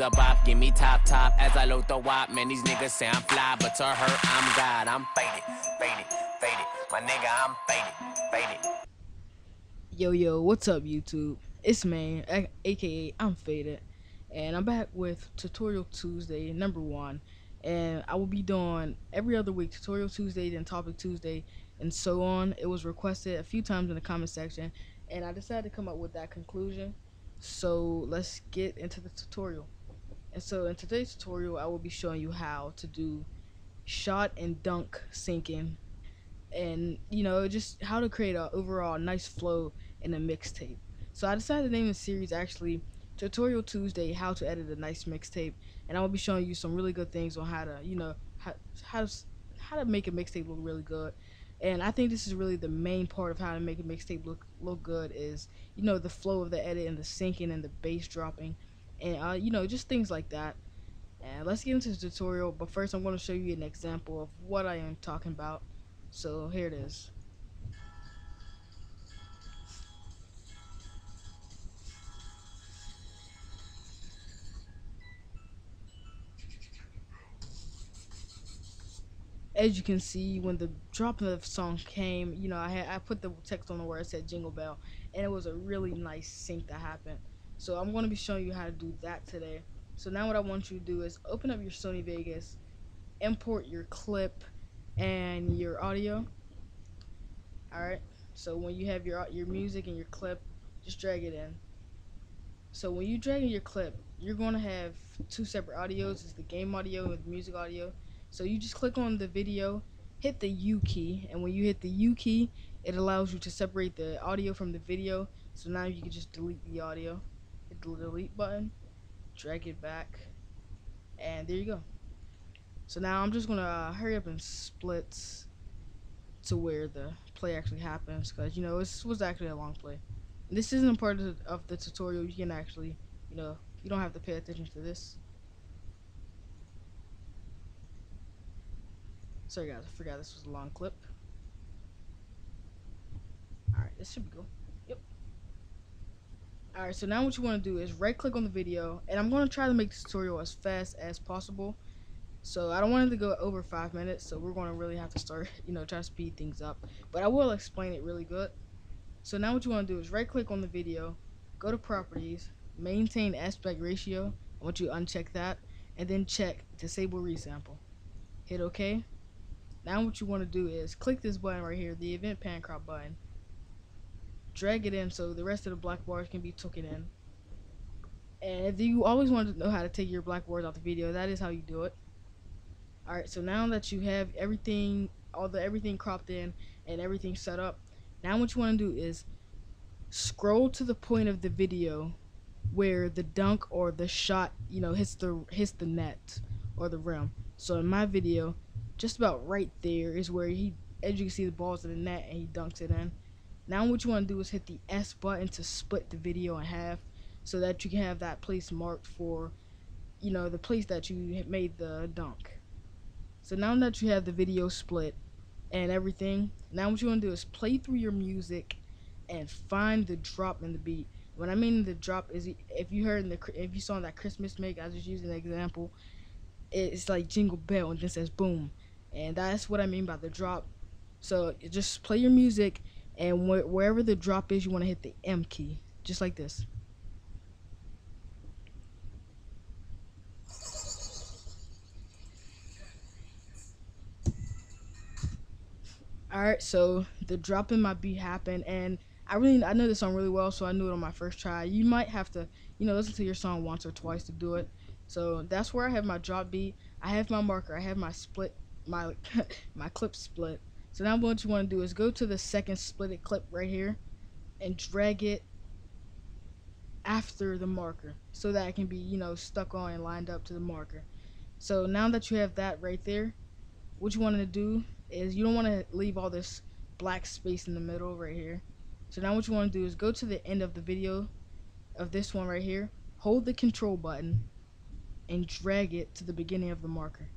a bop, give me top top as I load the wop. Man, these niggas say I'm fly, but to her, I'm God. I'm faded, faded, faded. My nigga, I'm faded, faded. Yo, yo, what's up, YouTube? It's man, aka I'm Faded, and I'm back with Tutorial Tuesday, number one. And I will be doing every other week Tutorial Tuesday, then Topic Tuesday, and so on. It was requested a few times in the comment section, and I decided to come up with that conclusion. So let's get into the tutorial. So in today's tutorial, I will be showing you how to do shot and dunk syncing, and you know just how to create a overall nice flow in a mixtape. So I decided to name the series actually Tutorial Tuesday: How to Edit a Nice Mixtape, and I will be showing you some really good things on how to, you know, how how to, how to make a mixtape look really good. And I think this is really the main part of how to make a mixtape look look good is you know the flow of the edit and the syncing and the bass dropping, and uh, you know just things like that. And let's get into the tutorial. But first, I'm going to show you an example of what I am talking about. So here it is. as you can see, when the drop of the song came, you know, I had I put the text on the where it said Jingle Bell, and it was a really nice sync that happened. So I'm going to be showing you how to do that today. So now what I want you to do is open up your Sony Vegas, import your clip and your audio. All right. So when you have your your music and your clip, just drag it in. So when you drag in your clip, you're going to have two separate audios. It's the game audio and the music audio. So you just click on the video, hit the U key, and when you hit the U key, it allows you to separate the audio from the video. So now you can just delete the audio. The delete button, drag it back, and there you go. So now I'm just gonna uh, hurry up and split to where the play actually happens, because you know this was actually a long play. This isn't part of the, of the tutorial. You can actually, you know, you don't have to pay attention to this. Sorry guys, I forgot this was a long clip. Alright, this should be cool. Alright, so now what you want to do is right click on the video, and I'm going to try to make this tutorial as fast as possible. So I don't want it to go over five minutes, so we're going to really have to start, you know, try to speed things up. But I will explain it really good. So now what you want to do is right click on the video, go to properties, maintain aspect ratio, I want you to uncheck that, and then check disable resample. Hit OK. Now what you want to do is click this button right here, the event pan crop button. Drag it in so the rest of the black bars can be taken in. And if you always want to know how to take your black bars out the video, that is how you do it. Alright, so now that you have everything, all the everything cropped in and everything set up, now what you want to do is scroll to the point of the video where the dunk or the shot, you know, hits the hits the net or the rim. So in my video, just about right there is where he, as you can see, the ball's in the net and he dunks it in. Now what you want to do is hit the S button to split the video in half so that you can have that place marked for, you know, the place that you made the dunk. So now that you have the video split and everything, now what you want to do is play through your music and find the drop in the beat. What I mean the drop is if you heard in the if you saw that Christmas make, I was just using an example. It's like jingle bell and then says boom and that's what I mean by the drop. So just play your music, and wh wherever the drop is, you want to hit the M key, just like this. Alright, so the drop in my beat happened, and I really I know this song really well, so I knew it on my first try. You might have to, you know, listen to your song once or twice to do it. So that's where I have my drop beat. I have my marker. I have my split my my clip split. So now what you want to do is go to the second splitted clip right here and drag it after the marker so that it can be, you know, stuck on and lined up to the marker. So now that you have that right there, what you want to do is you don't want to leave all this black space in the middle right here. So now what you want to do is go to the end of the video of this one right here, hold the control button, and drag it to the beginning of the marker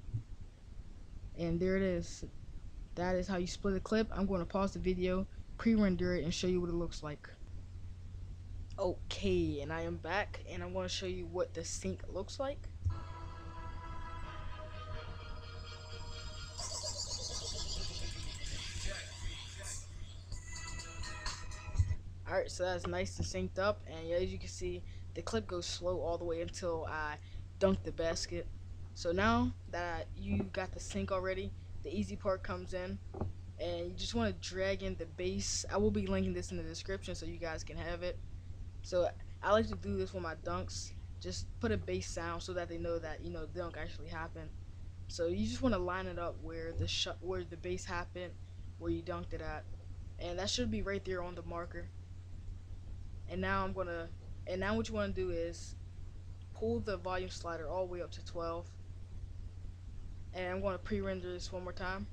and there it is that is how you split a clip I'm going to pause the video pre-render it and show you what it looks like Okay, and I am back, and I'm going to show you what the sync looks like. Alright, so that's nice and synced up, and as you can see, the clip goes slow all the way until I dunk the basket. So now that you got the sync already, the easy part comes in, and you just want to drag in the base. I will be linking this in the description so you guys can have it. So I like to do this with my dunks. Just put a bass sound so that they know that you know dunk actually happened. So you just want to line it up where the sh where the base happened, where you dunked it at, and that should be right there on the marker. And now I'm gonna, and now what you want to do is pull the volume slider all the way up to 12, and I'm going to pre-render this one more time.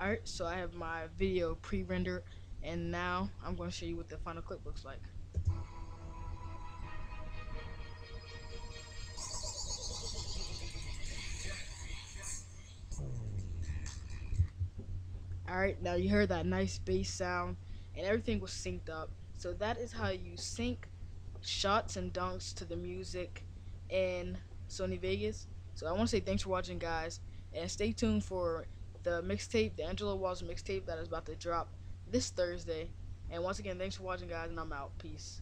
Alright, so I have my video pre-rendered and now I'm going to show you what the final clip looks like. Alright, now you heard that nice bass sound and everything was synced up. So that is how you sync shots and dunks to the music in Sony Vegas. So I want to say thanks for watching guys and stay tuned for the mixtape, the Angela Walls mixtape that is about to drop this Thursday. And once again, thanks for watching, guys, and I'm out. Peace.